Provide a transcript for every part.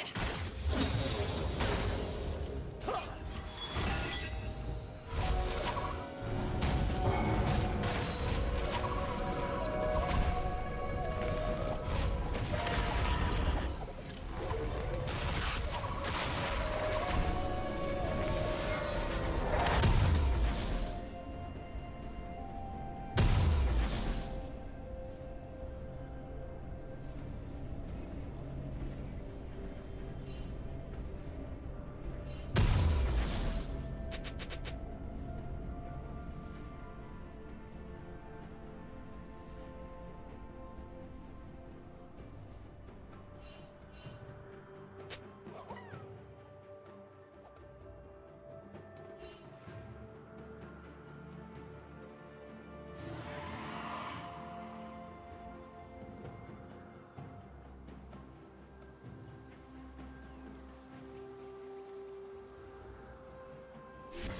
Yeah.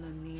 gonna need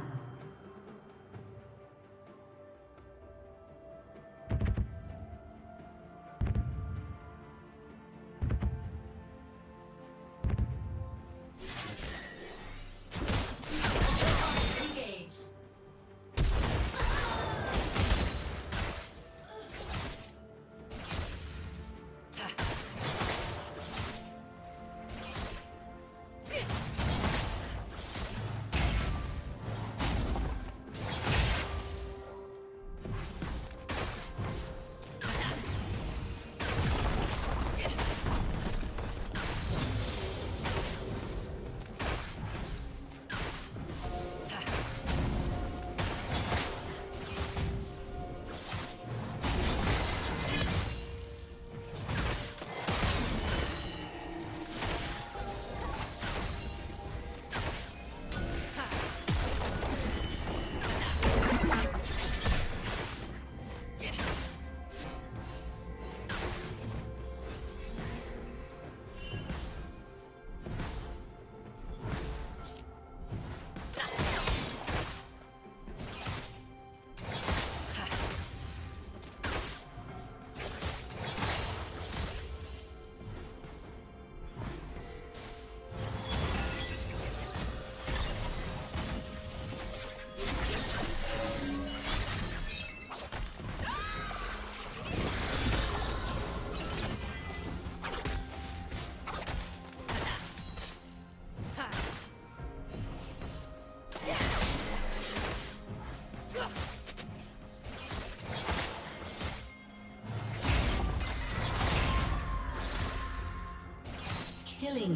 Killing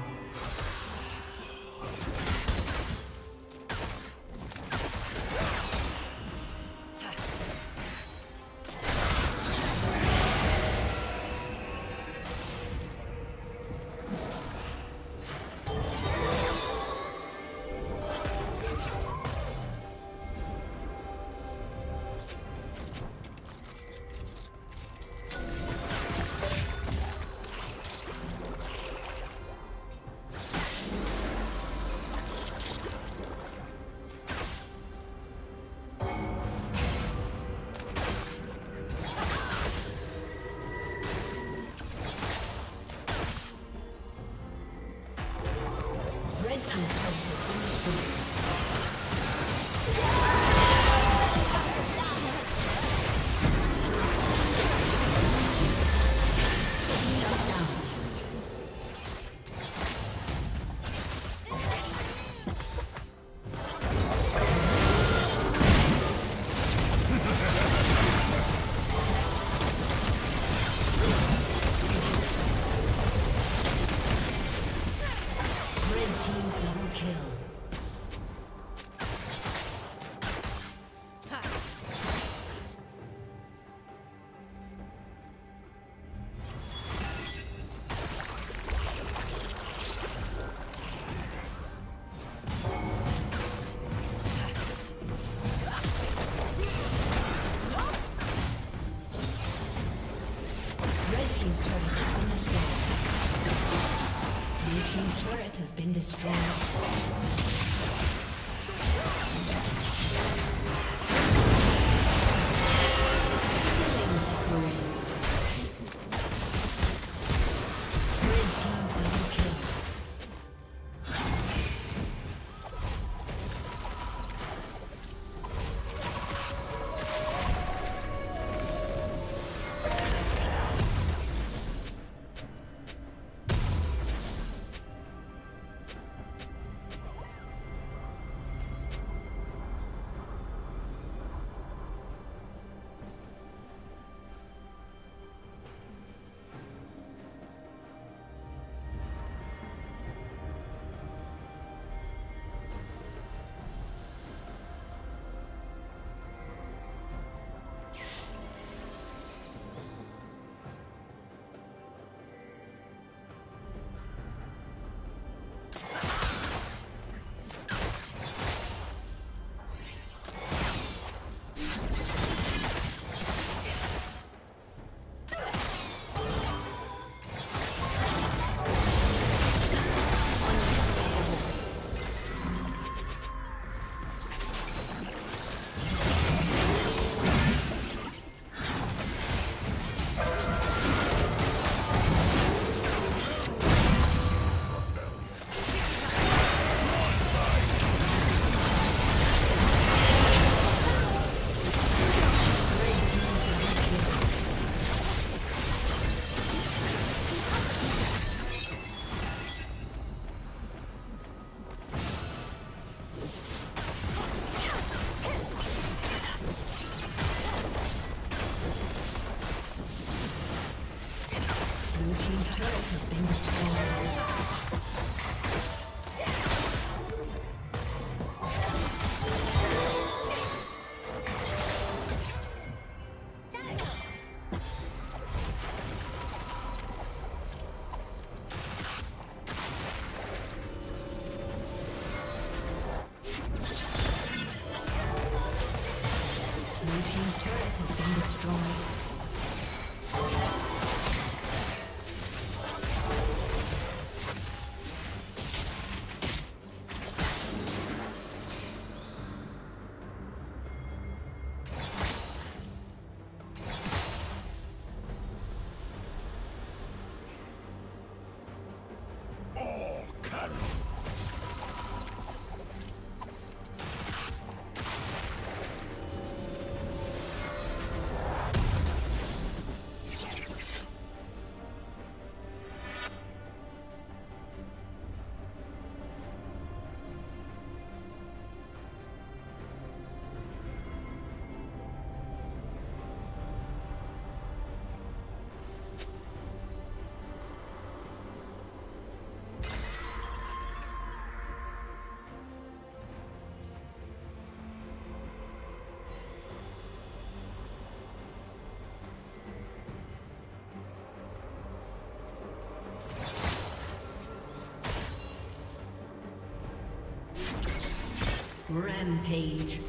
Rampage.